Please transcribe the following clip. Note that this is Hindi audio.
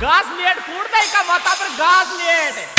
घास लेट फूट दे का पर घास लेट। है